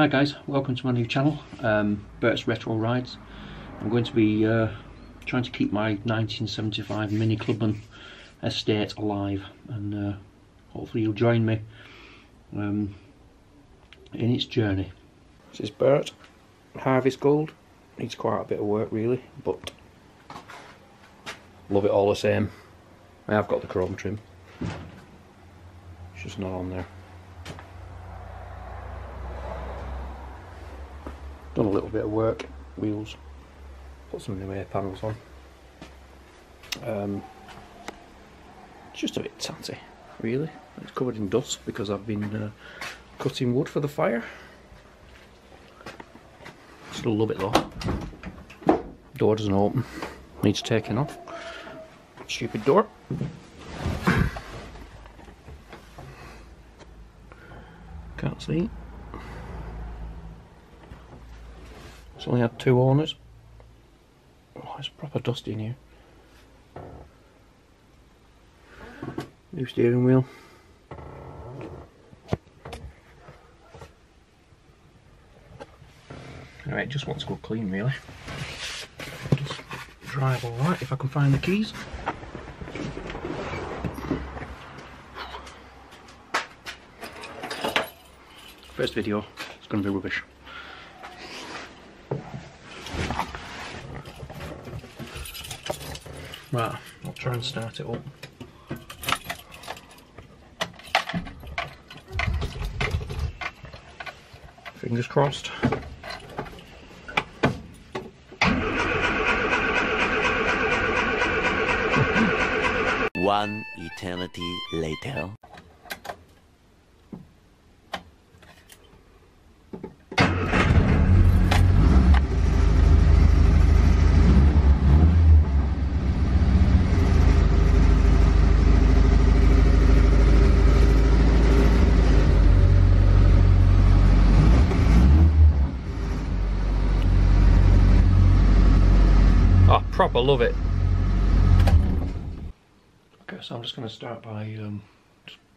Hi guys, welcome to my new channel, um, Bert's Retro Rides. I'm going to be uh, trying to keep my 1975 Mini Clubman estate alive and uh, hopefully you'll join me um, in its journey. This is Bert, Harvest Gold. Needs quite a bit of work really, but love it all the same. I have got the chrome trim, it's just not on there. A little bit of work, wheels, put some new air panels on. Um, just a bit tatty, really. It's covered in dust because I've been uh, cutting wood for the fire. Still love it though. Door doesn't open, needs taking off. Stupid door. Can't see. It's only had two owners. Oh, it's proper dusty in here. New steering wheel. Anyway, just wants to go clean really. Just drive alright if I can find the keys. First video, it's going to be rubbish. Right, I'll try and start it up. Fingers crossed. One eternity later. I proper love it. Okay, so I'm just going to start by um,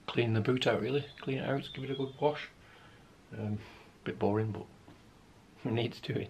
cleaning the boot out really. Clean it out, give it a good wash. Um, bit boring, but it needs doing.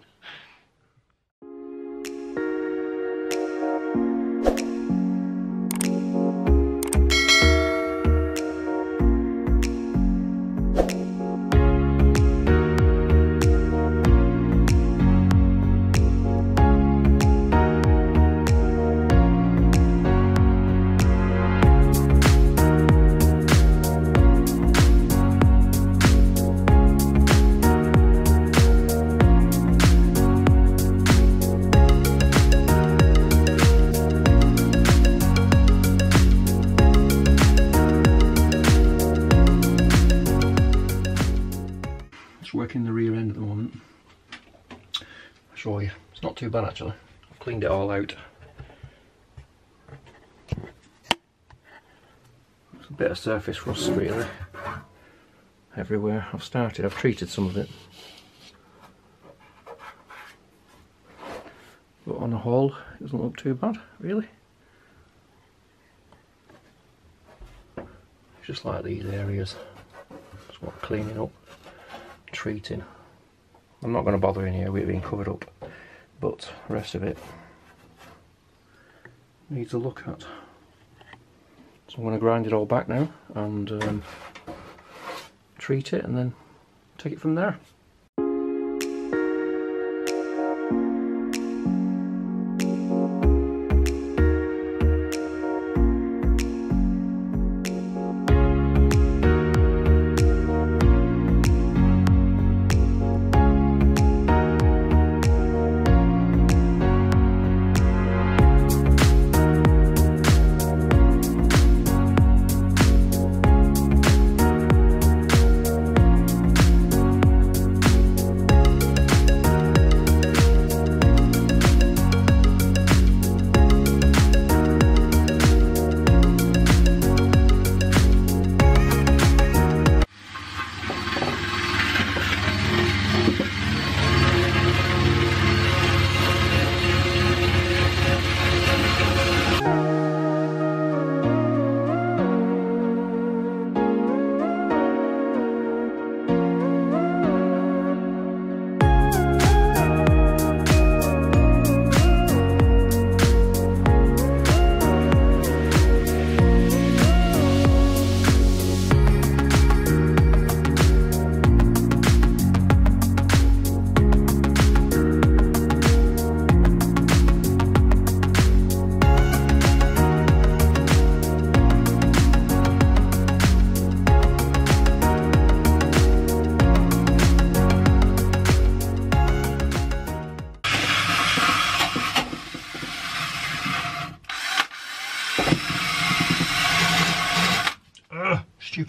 It's not too bad actually. I've cleaned it all out. There's a bit of surface rust really. Everywhere I've started, I've treated some of it. But on the whole, it doesn't look too bad, really. Just like these areas. Just want cleaning up treating. I'm not going to bother in here with it being covered up, but rest of it needs a look at. So I'm going to grind it all back now and um, treat it and then take it from there.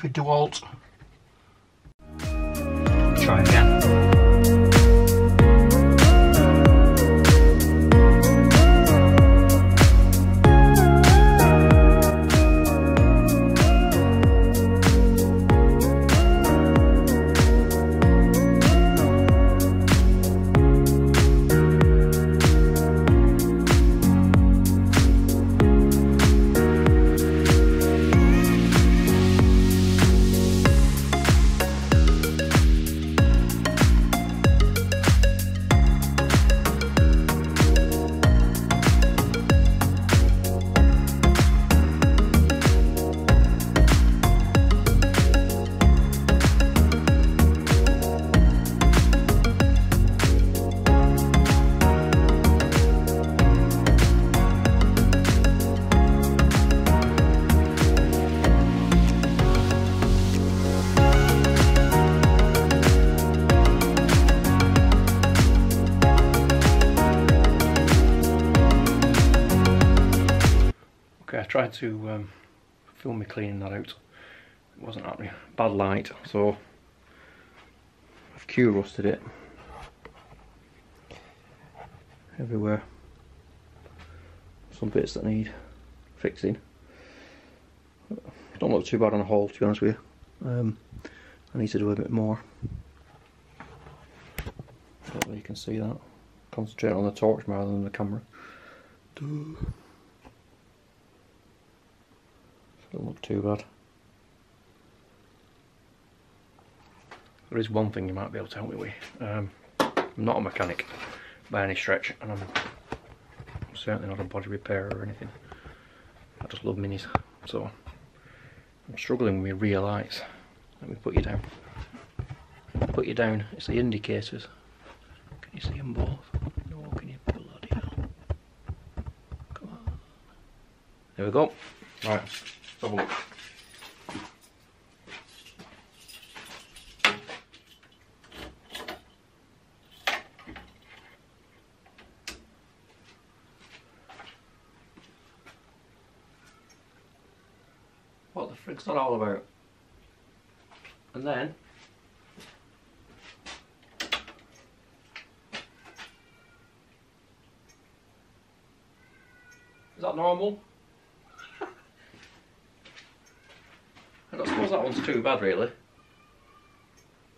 If DeWalt. Try to um, film me cleaning that out. It wasn't happening. Bad light, so I've Kurusted it everywhere. Some bits that need fixing. Don't look too bad on the whole, to be honest with you. Um, I need to do a bit more. Hopefully you can see that. Concentrate on the torch rather than the camera. Duh. Doesn't look too bad. There is one thing you might be able to help me with. Um, I'm not a mechanic by any stretch, and I'm certainly not a body repairer or anything. I just love minis, so I'm struggling with my rear lights. Let me put you down. Put you down. It's the indicators. Can you see them both? No, can you bloody hell? Come on. There we go. Right. Have a look. What the frick's that all about? And then Is that normal? I don't suppose that one's too bad really.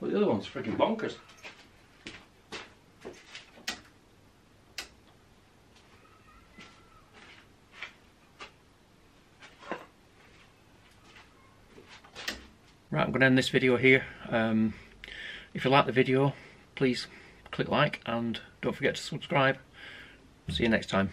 But the other one's freaking bonkers. Right, I'm going to end this video here. Um, if you like the video, please click like and don't forget to subscribe. See you next time.